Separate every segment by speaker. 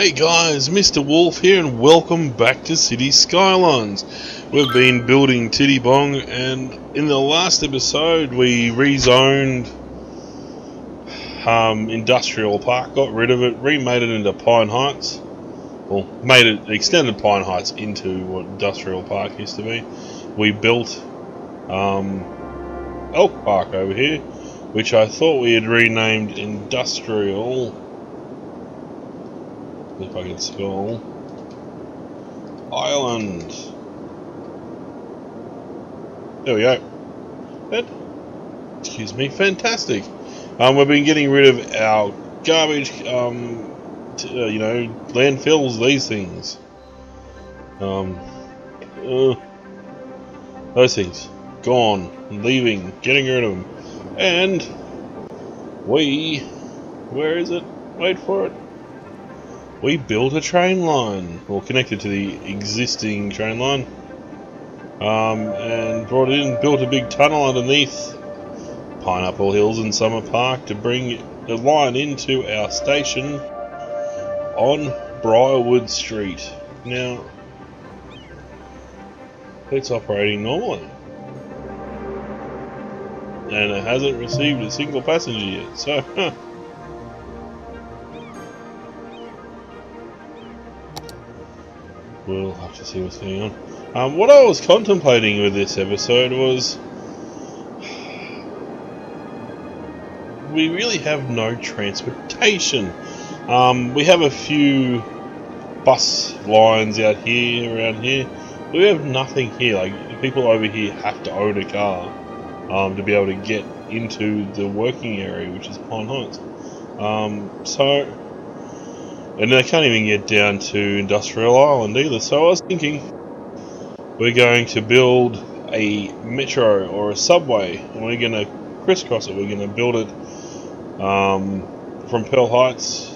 Speaker 1: Hey guys, Mr. Wolf here and welcome back to City Skylines. We've been building Tittybong and in the last episode we rezoned um, Industrial Park, got rid of it, remade it into Pine Heights. Well, made it, extended Pine Heights into what Industrial Park used to be. We built um, Elk Park over here, which I thought we had renamed Industrial if I can spell Island. There we go. That, excuse me, fantastic. Um, we've been getting rid of our garbage, um, uh, you know, landfills, these things. Um, uh, those things. Gone, leaving, getting rid of them. And we, where is it? Wait for it we built a train line, or connected to the existing train line, um, and brought it in, built a big tunnel underneath Pineapple Hills and Summer Park to bring the line into our station on Briarwood Street. Now, it's operating normally. And it hasn't received a single passenger yet, so... we'll have to see what's going on. Um, what I was contemplating with this episode was we really have no transportation. Um, we have a few bus lines out here, around here. We have nothing here. Like people over here have to own a car um, to be able to get into the working area, which is Pine Heights. Um, so and they can't even get down to Industrial Island either. So I was thinking we're going to build a metro or a subway, and we're going to crisscross it. We're going to build it um, from Pearl Heights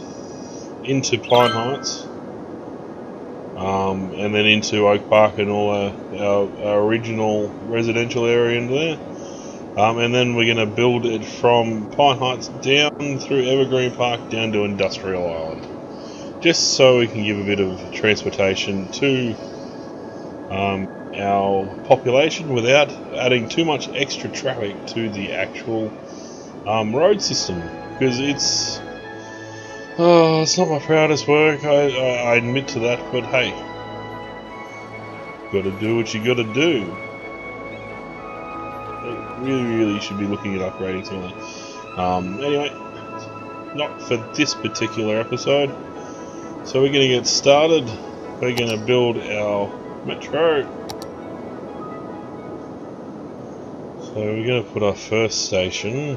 Speaker 1: into Pine Heights, um, and then into Oak Park and all our, our, our original residential area into there. Um, and then we're going to build it from Pine Heights down through Evergreen Park down to Industrial Island just so we can give a bit of transportation to um, our population without adding too much extra traffic to the actual um, road system because it's oh, it's not my proudest work. I, I, I admit to that, but hey, got to do what you got to do. They really, really should be looking at upgrading something. Um, anyway, not for this particular episode. So we're going to get started. We're going to build our metro. So we're going to put our first station.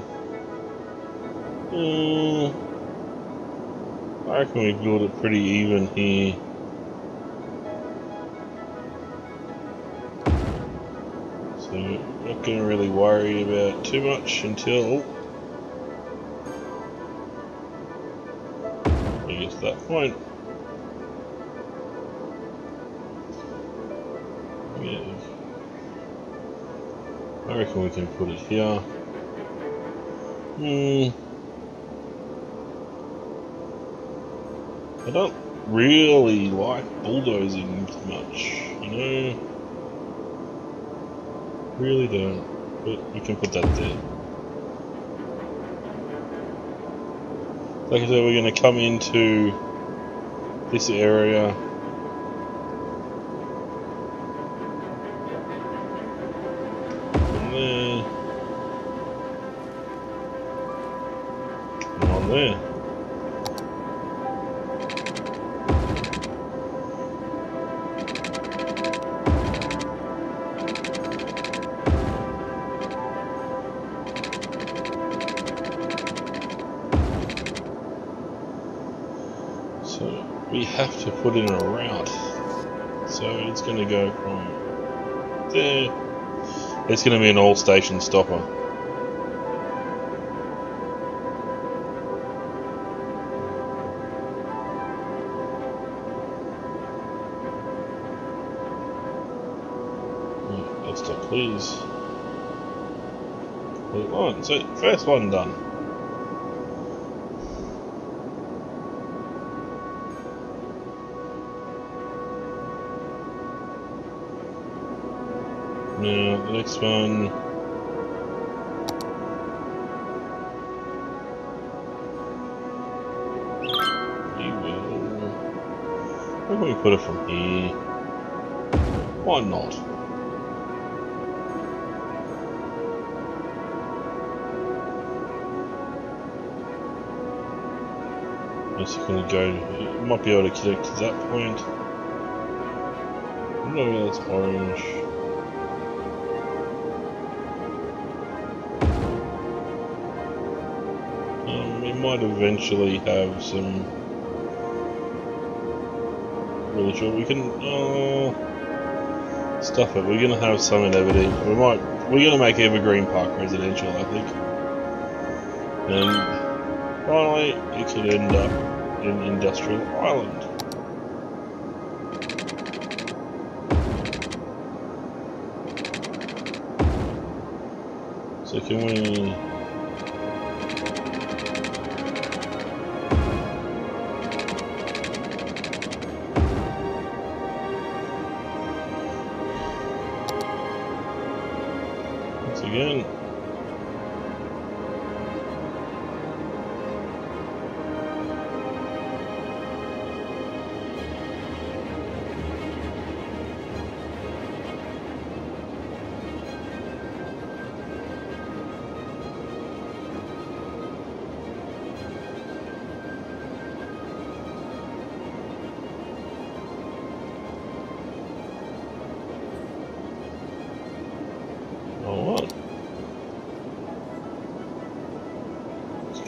Speaker 1: Mm, I reckon we build it pretty even here. So not going to really worry about too much until we get to that point. I reckon we can put it here. Hmm. I don't really like bulldozing much, you know? Really don't. But we can put that there. Like I said, we're going to come into this area It's going to be an all station stopper. Hmm, please. Complete. So, first one done. The next one. We will. Where can we put it from here? Why not? It's going to go. Might be able to connect to that point. No, that's orange. Um, we might eventually have some. Really sure we can. Uh, stuff it. We're gonna have some in Everdeen. We might. We're gonna make Evergreen Park residential, I think. And finally, it could end up in Industrial Island. So can we...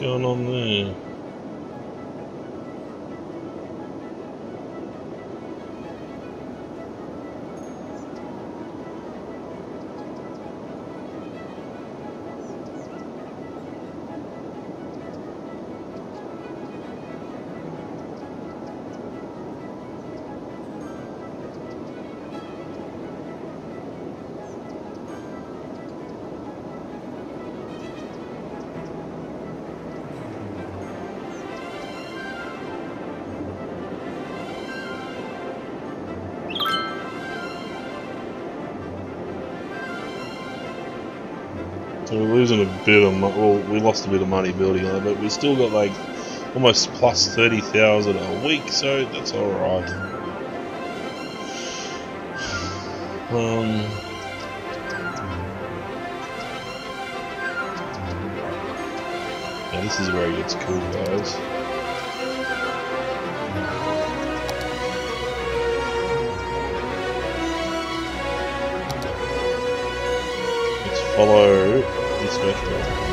Speaker 1: What's going on losing a bit of money. Well, we lost a bit of money building it, but we still got like almost plus 30,000 a week, so that's alright. Um, yeah, this is where it gets cool, guys. Let's follow this vector.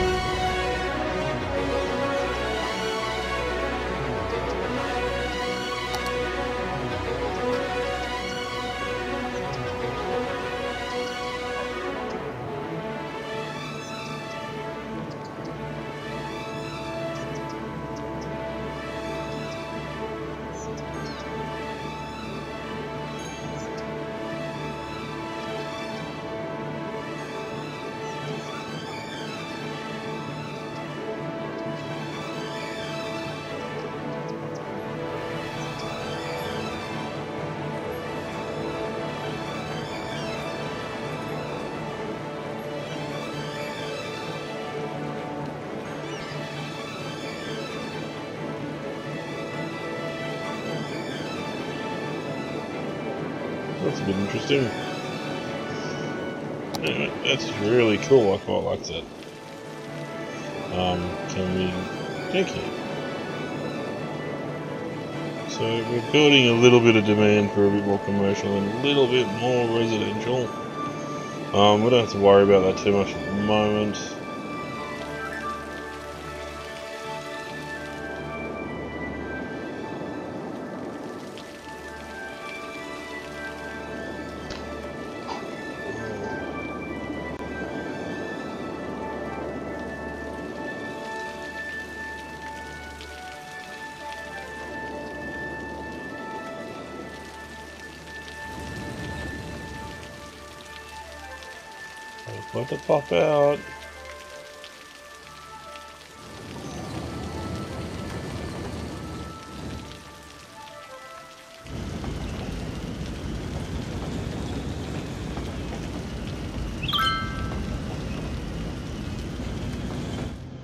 Speaker 1: That's a bit interesting. That's really cool. I quite like that. Um, can we... Thank you. So we're building a little bit of demand for a bit more commercial and a little bit more residential. Um, we don't have to worry about that too much at the moment. Let the pop out.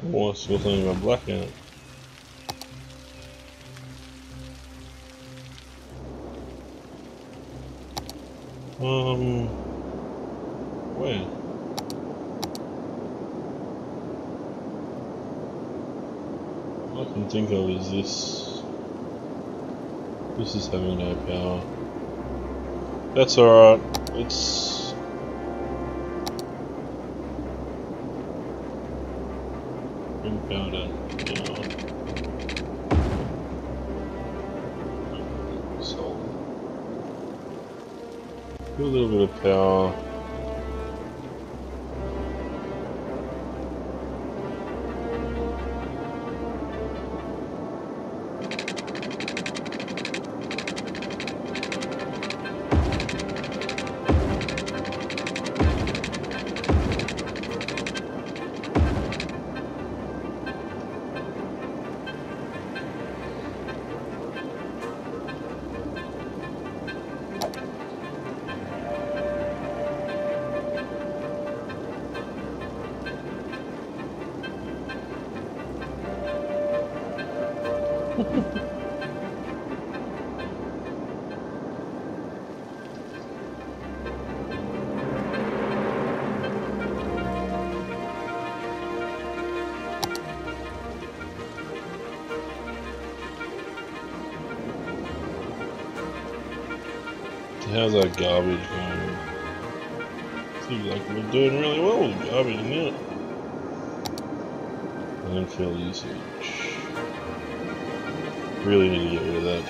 Speaker 1: What's with my black in it? Um... Think of is this. This is having no power. That's alright. It's. Bring power. So. A little bit of power. How's that garbage going? Seems like we're doing really well with garbage now. Landfill usage. Really need to get rid of that.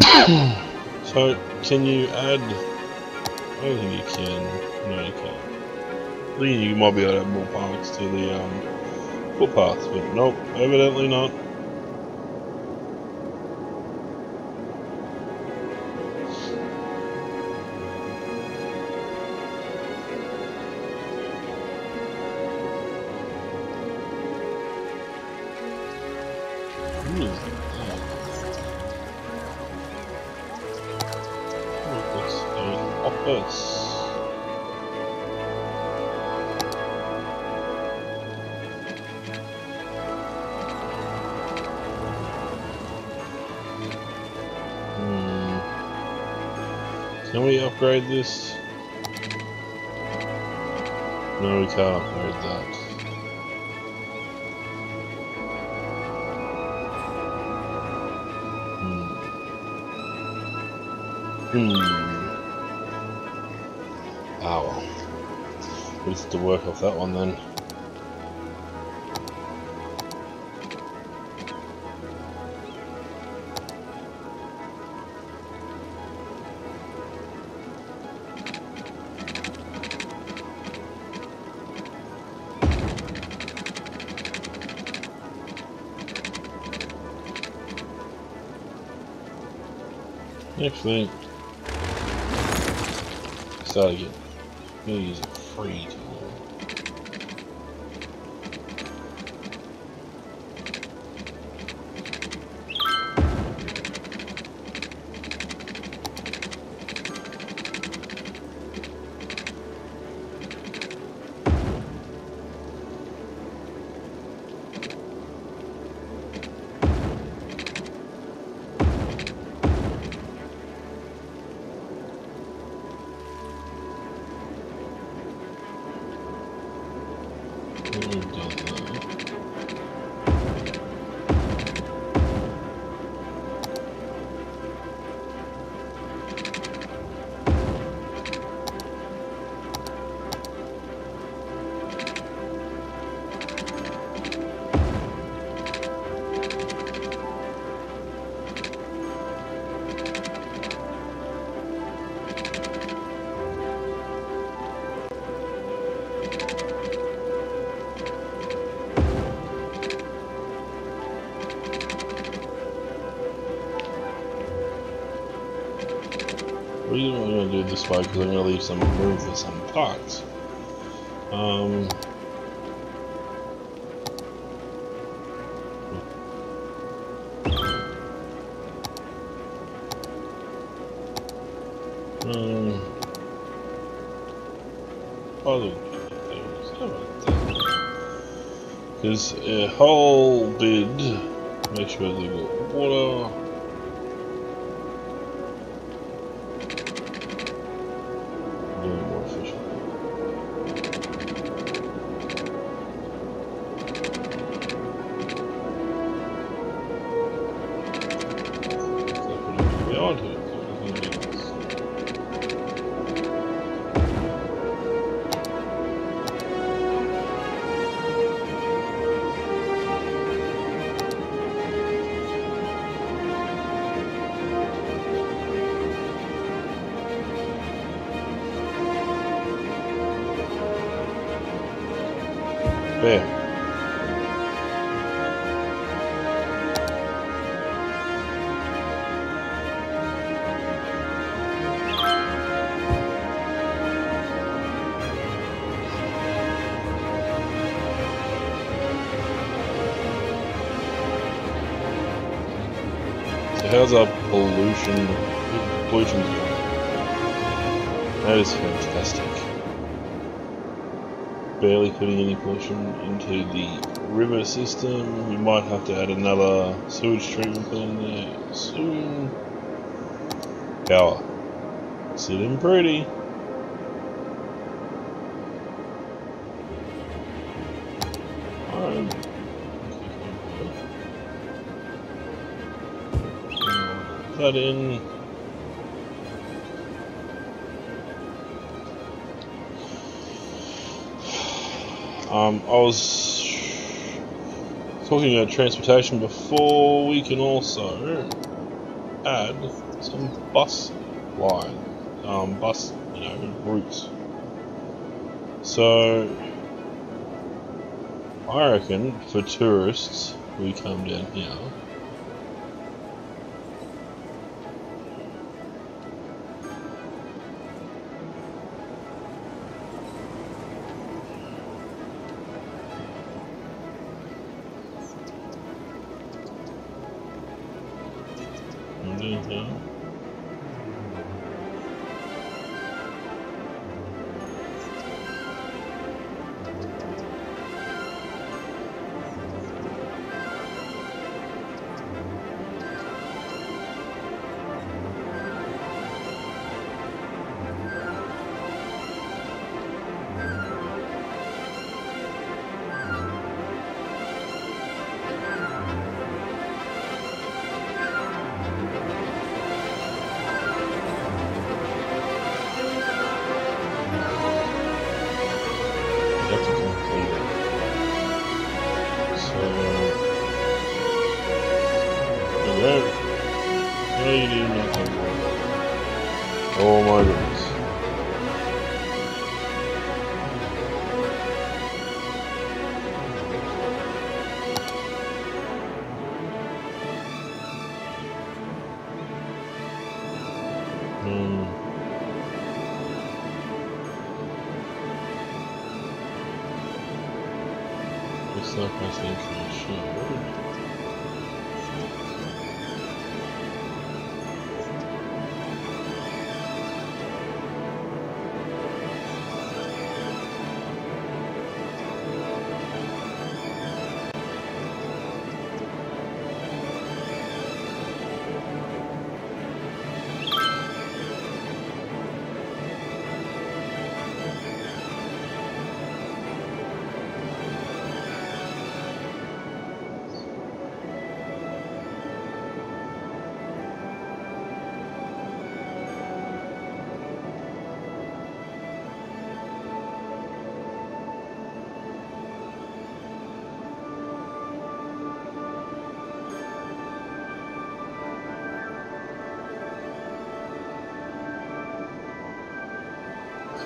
Speaker 1: so, can you add... I don't think you can. No, you can't. I think you might be able to add more parks to the um, footpaths, but nope, evidently not. Upgrade this? No, we can't upgrade that. Hmm. Hmm. Ah well. We have to work off that one then. Actually, start again. Gonna use a way because I'm going to leave some room for some parts. Um, Um, other because a whole bid make sure they've got water So how's our pollution? Pollution. That is fantastic barely putting any pollution into the river system. We might have to add another sewage treatment plant there soon. Power. Sitting pretty. That in. Um, I was talking about transportation before. We can also add some bus line, um, bus, you know, routes. So I reckon for tourists, we come down here.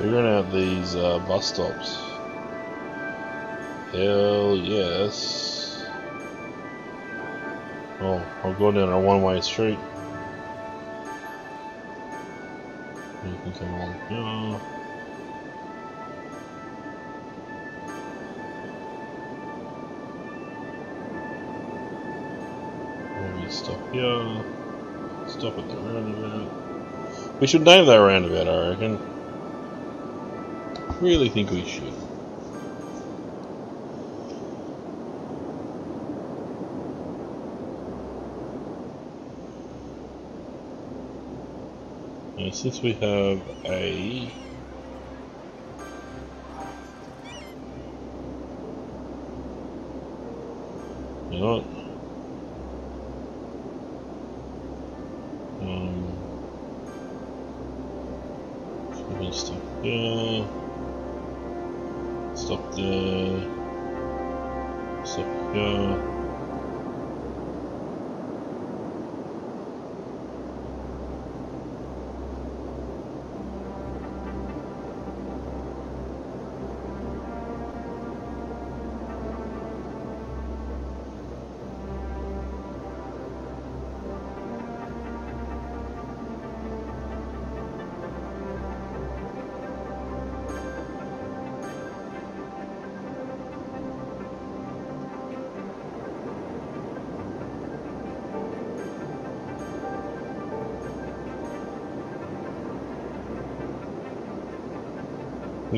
Speaker 1: Figuring out these uh, bus stops. Hell yes. Oh, I'm going down a one-way street. You can come along here. Maybe stop here. Stop at the roundabout. We should name that roundabout, I reckon. Really think we should. And since we have a you? Um, so sagt, eh, sagt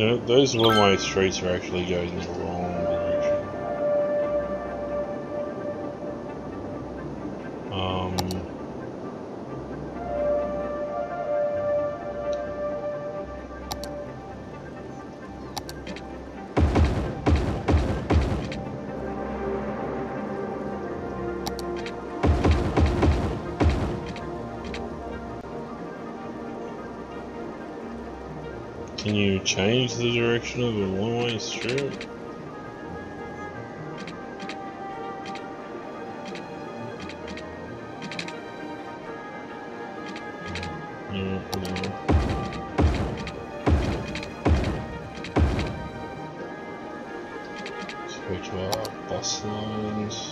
Speaker 1: know, those one-way streets are actually going wrong change the direction of a one-way. Let's go to our bus lines.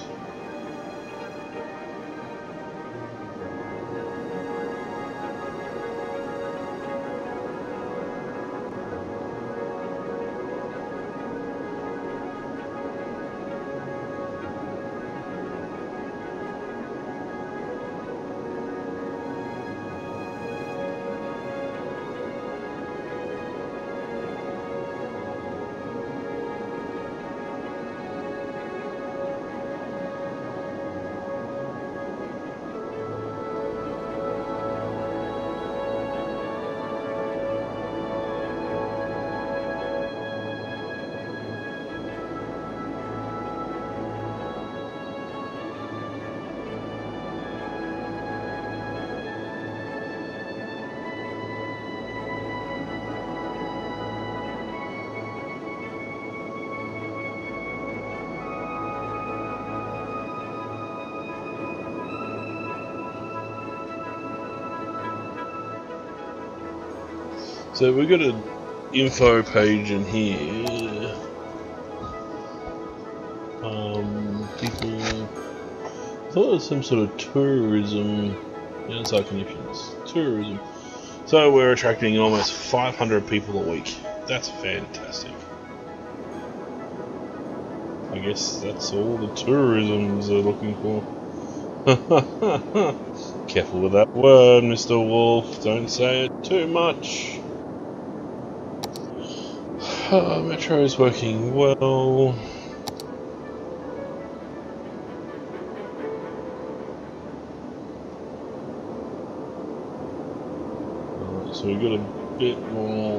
Speaker 1: So we've got an info page in here. Um, people. I thought it was some sort of tourism. Downside conditions. Tourism. So we're attracting almost 500 people a week. That's fantastic. I guess that's all the tourisms are looking for. Careful with that word, Mr. Wolf. Don't say it too much. Uh, Metro is working well. So we've got a bit more.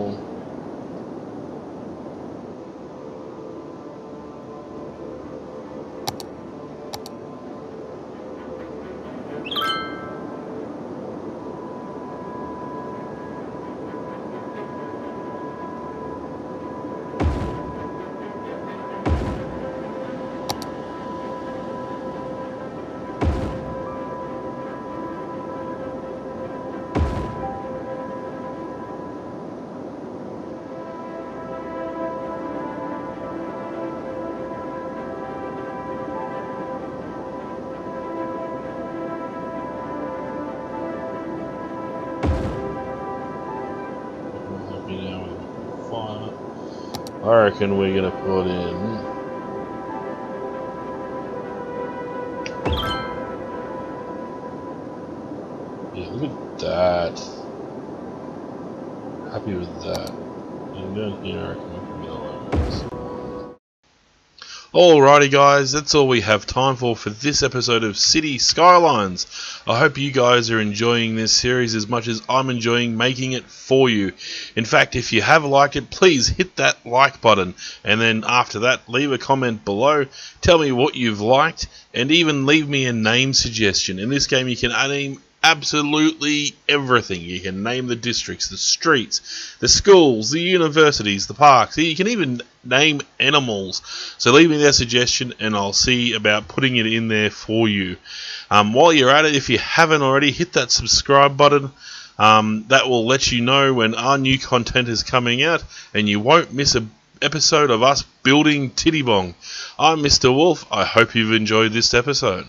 Speaker 1: Reckon we're gonna put in. Yeah, look at that. happy with that. And down here, Alrighty guys, that's all we have time for for this episode of City Skylines. I hope you guys are enjoying this series as much as I'm enjoying making it for you. In fact, if you have liked it, please hit that like button and then after that leave a comment below, tell me what you've liked and even leave me a name suggestion. In this game you can add name absolutely everything. You can name the districts, the streets, the schools, the universities, the parks. You can even name animals. So leave me that suggestion and I'll see about putting it in there for you. Um, while you're at it, if you haven't already, hit that subscribe button. Um, that will let you know when our new content is coming out and you won't miss a episode of us building Tittybong. I'm Mr. Wolf. I hope you've enjoyed this episode.